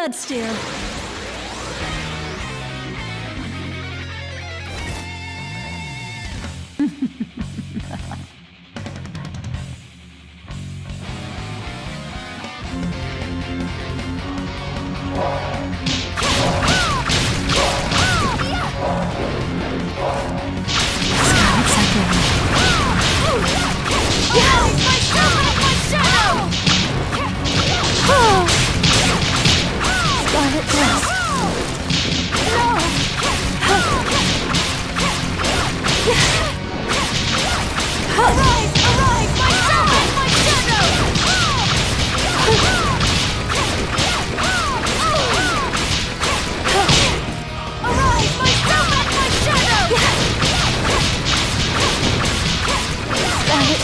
Bloodsteel. Scarlet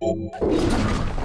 Sapphire. Ah!